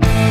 Bye.